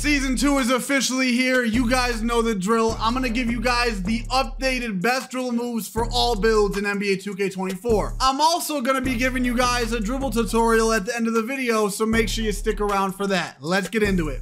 Season 2 is officially here. You guys know the drill. I'm going to give you guys the updated best dribble moves for all builds in NBA 2K24. I'm also going to be giving you guys a dribble tutorial at the end of the video, so make sure you stick around for that. Let's get into it.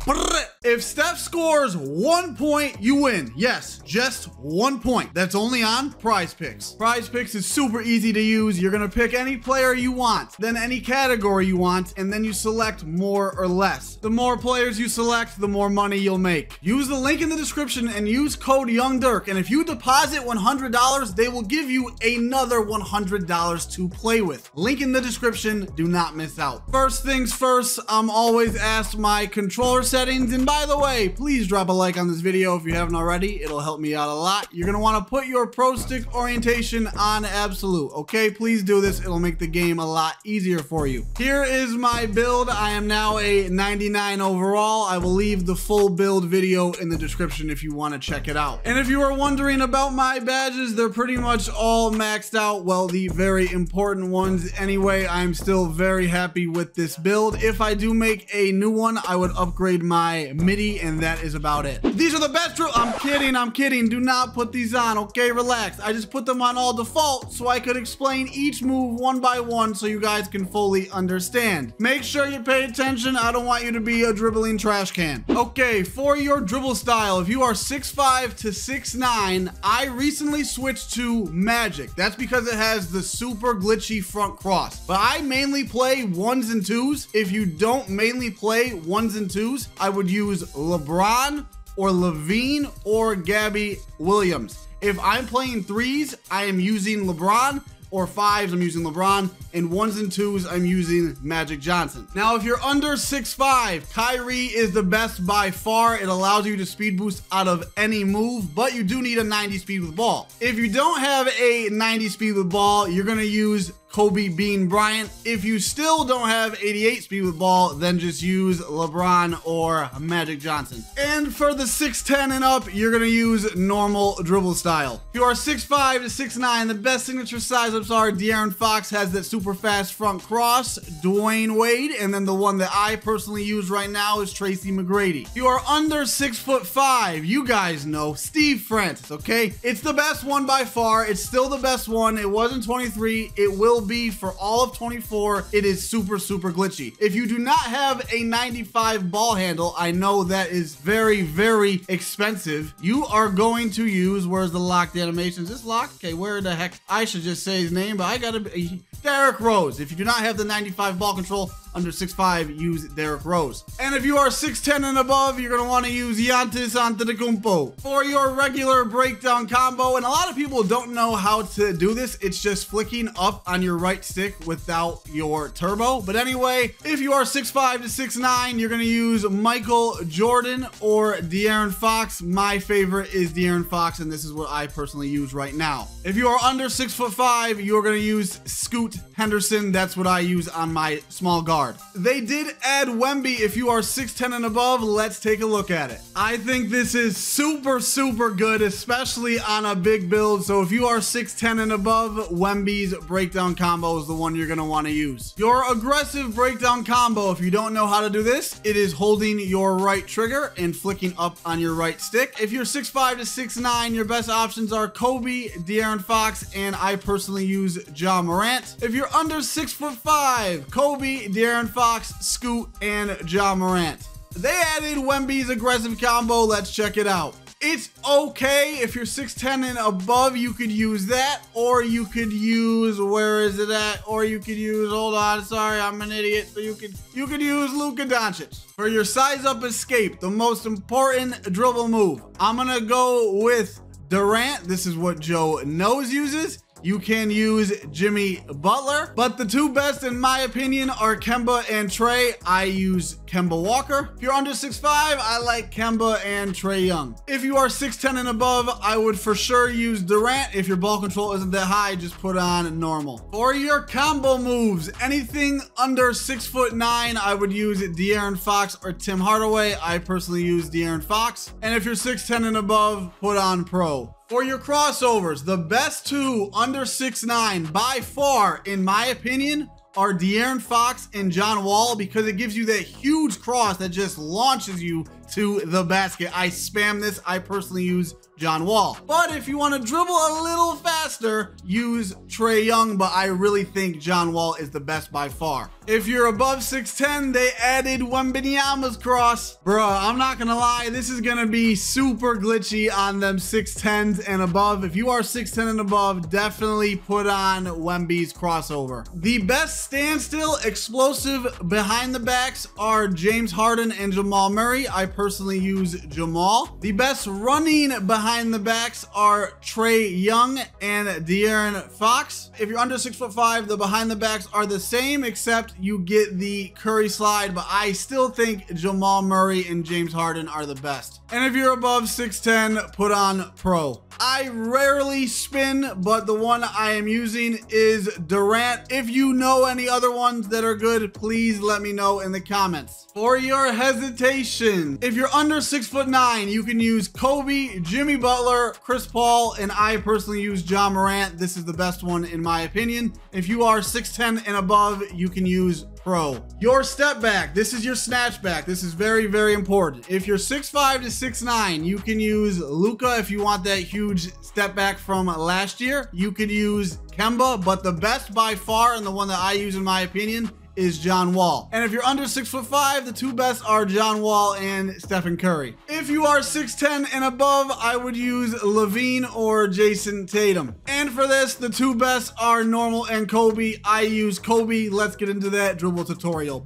If Steph scores one point, you win. Yes, just one point. That's only on PrizePicks. Prize Picks is super easy to use. You're going to pick any player you want, then any category you want, and then you select more or less. The more players you select, the more money you'll make. Use the link in the description and use code Young Dirk. And if you deposit $100, they will give you another $100 to play with. Link in the description. Do not miss out. First things first, I'm always asked my controller settings. And by the way, please drop a like on this video if you haven't already. It'll help me out a lot. You're going to want to put your pro stick orientation on absolute. Okay, please do this. It'll make the game a lot easier for you. Here is my build. I am now a 99 overall. I will leave the full build video in the description if you want to check it out. And if you are wondering about my badges, they're pretty much all maxed out. Well, the very important ones anyway. I'm still very happy with this build. If I do make a new one, I would upgrade my MIDI and that is about it. These are the best. I'm kidding. I'm kidding. Do not put these on. Okay, relax. I just put them on all default so I could explain each move one by one so you guys can fully understand. Make sure you pay attention. I don't want you to be a dribbling trash can. Okay, for your dribble style, if you are 6'5 to 6'9, I recently switched to Magic. That's because it has the super glitchy front cross. But I mainly play ones and twos. If you don't mainly play ones and twos, I would use LeBron or LaVine or Gabby Williams. If I'm playing threes, I am using LeBron or fives, I'm using LeBron, and ones and twos, I'm using Magic Johnson. Now, if you're under 6'5", Kyrie is the best by far. It allows you to speed boost out of any move, but you do need a 90 speed with ball. If you don't have a 90 speed with ball, you're gonna use Kobe Bean Bryant. If you still don't have 88 speed with ball, then just use LeBron or Magic Johnson. And for the 6'10 and up, you're gonna use normal dribble style. If you are 6'5 to 6'9, the best signature size ups are De'Aaron Fox has that super fast front cross, Dwyane Wade, and then the one that I personally use right now is Tracy McGrady. If you are under 6 foot 5, you guys know Steve Francis, okay? It's the best one by far. It's still the best one. It wasn't 23. It will be for all of 24. It is super, super glitchy. If you do not have a 95 ball handle, I know that is very, very expensive. You are going to use, where's the locked animations? This locked? Okay, where the heck? I should just say his name, but I gotta be, Derrick Rose. If you do not have the 95 ball control, under 6'5", use Derrick Rose. And if you are 6'10 and above, you're going to want to use Giannis Antetokounmpo. For your regular breakdown combo, and a lot of people don't know how to do this, it's just flicking up on your right stick without your turbo. But anyway, if you are 6'5 to 6'9", you're going to use Michael Jordan or De'Aaron Fox. My favorite is De'Aaron Fox, and this is what I personally use right now. If you are under 6'5", you're going to use Scoot Henderson. That's what I use on my small guard guard. They did add Wemby if you are 6'10 and above. Let's take a look at it. I think this is super, super good, especially on a big build. So if you are 6'10 and above, Wemby's breakdown combo is the one you're going to want to use. Your aggressive breakdown combo, if you don't know how to do this, it is holding your right trigger and flicking up on your right stick. If you're 6'5 to 6'9, your best options are Kobe, De'Aaron Fox, and I personally use Ja Morant. If you're under 6'5, Kobe, De'Aaron De'Aaron Fox, Scoot, and Ja Morant. They added Wemby's aggressive combo. Let's check it out. It's okay if you're 6'10 and above, you could use that, or you could use, where is it at? Or you could use, hold on, sorry, I'm an idiot. So you could, you could use Luka Doncic. For your size up escape, the most important dribble move, I'm gonna go with Durant. This is what Joe Knows uses. You can use Jimmy Butler, but the two best, in my opinion, are Kemba and Trae. I use Kemba Walker. If you're under 6'5", I like Kemba and Trae Young. If you are 6'10 and above, I would for sure use Durant. If your ball control isn't that high, just put on normal. For your combo moves, anything under 6'9", I would use De'Aaron Fox or Tim Hardaway. I personally use De'Aaron Fox. And if you're 6'10 and above, put on Pro. For your crossovers, the best two under 6'9 by far, in my opinion, are De'Aaron Fox and John Wall because it gives you that huge cross that just launches you to the basket. I spam this. I personally use John Wall. But if you want to dribble a little faster, use Trae Young, but I really think John Wall is the best by far. If you're above 6'10", they added Wembanyama's cross. Bruh, I'm not gonna lie, this is gonna be super glitchy on them 6'10s and above. If you are 6'10 and above, definitely put on Wemby's crossover. The best standstill explosive behind the backs are James Harden and Jamal Murray. I personally use Jamal. The best running behind the backs are Trae Young and De'Aaron Fox. If you're under six foot five, the behind the backs are the same, except you get the Curry slide, but I still think Jamal Murray and James Harden are the best. And if you're above 6'10, put on Pro. I rarely spin, but the one I am using is Durant. If you know any other ones that are good, please let me know in the comments. For your hesitation, if you're under six foot nine, you can use Kobe, Jimmy Butler, Chris Paul, and I personally use Ja Morant. This is the best one in my opinion. If you are 6'10 and above, you can use Pro. Your step back. This is your snatch back. This is very, very important. If you're 6'5 to 6'9, you can use Luka if you want that huge step back from last year. You could use Kemba, but the best by far and the one that I use in my opinion is John Wall. And if you're under six foot five, the two best are John Wall and Stephen Curry. If you are 6'10 and above, I would use LaVine or Jayson Tatum. And for this, the two best are Normal and Kobe. I use Kobe. Let's get into that dribble tutorial.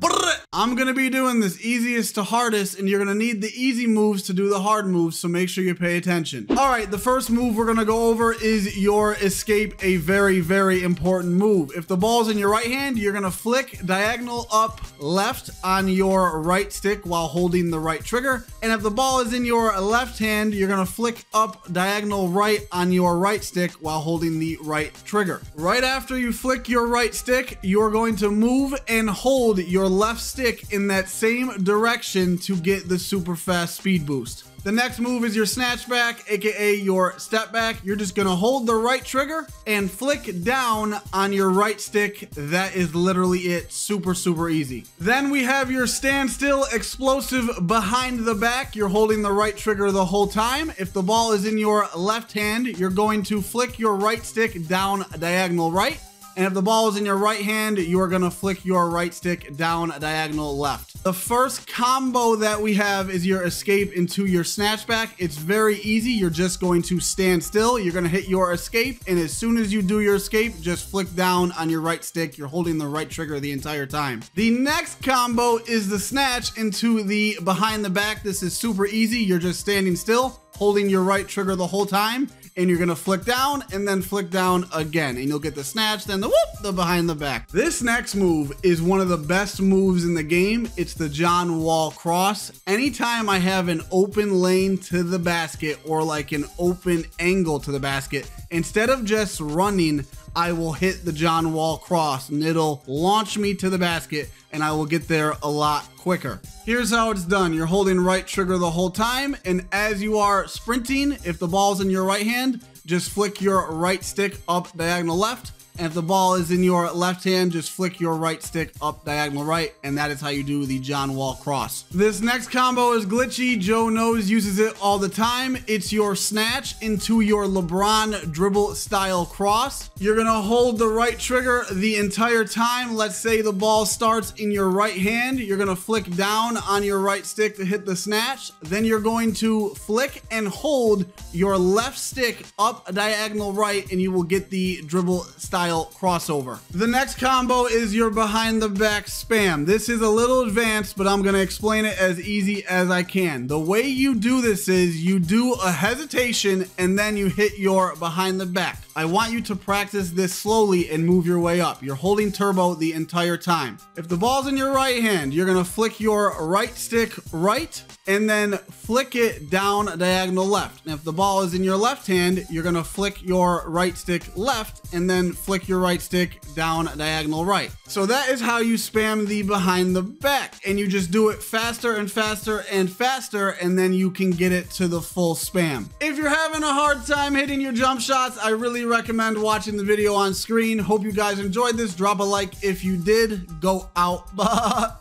I'm gonna be doing this easiest to hardest, and you're gonna need the easy moves to do the hard moves, so make sure you pay attention. All right, the first move we're gonna go over is your escape, a very, very important move. If the ball's in your right hand, you're gonna flick diagonal up left on your right stick while holding the right trigger. And if the ball is in your left hand, you're gonna flick up diagonal right on your right stick while holding the right trigger. Right after you flick your right stick, you're going to move and hold your left stick stick in that same direction to get the super fast speed boost. The next move is your snatch back, aka your step back. You're just gonna hold the right trigger and flick down on your right stick. That is literally it. Super, super easy. Then we have your standstill explosive behind the back. You're holding the right trigger the whole time. If the ball is in your left hand, you're going to flick your right stick down diagonal right. And if the ball is in your right hand, you are going to flick your right stick down a diagonal left. The first combo that we have is your escape into your snatchback. It's very easy. You're just going to stand still. You're going to hit your escape. And as soon as you do your escape, just flick down on your right stick. You're holding the right trigger the entire time. The next combo is the snatch into the behind the back. This is super easy. You're just standing still, holding your right trigger the whole time and you're gonna flick down and then flick down again and you'll get the snatch then the whoop the behind the back. This next move is one of the best moves in the game. It's the john wall cross. Anytime i have an open lane to the basket or like an open angle to the basket instead of just running I will hit the John Wall cross. And it'll launch me to the basket and I will get there a lot quicker. Here's how it's done. You're holding right trigger the whole time and as you are sprinting, if the ball's in your right hand, just flick your right stick up diagonal left and if the ball is in your left hand, just flick your right stick up diagonal right, and that is how you do the John Wall cross. This next combo is glitchy. Joe Knows uses it all the time. It's your snatch into your LeBron dribble style cross. You're gonna hold the right trigger the entire time. Let's say the ball starts in your right hand. You're gonna flick down on your right stick to hit the snatch. Then you're going to flick and hold your left stick up diagonal right, and you will get the dribble style style crossover. The next combo is your behind the back spam. This is a little advanced, but I'm gonna explain it as easy as I can. The way you do this is you do a hesitation and then you hit your behind the back. I want you to practice this slowly and move your way up. You're holding turbo the entire time. If the ball's in your right hand, you're gonna flick your right stick right and then flick it down diagonal left. And if the ball is in your left hand, you're gonna flick your right stick left and then flick your right stick down diagonal right. So that is how you spam the behind the back and you just do it faster and faster and faster and then you can get it to the full spam. If you're having a hard time hitting your jump shots, I really recommend watching the video on screen. Hope you guys enjoyed this. Drop a like if you did. Go out.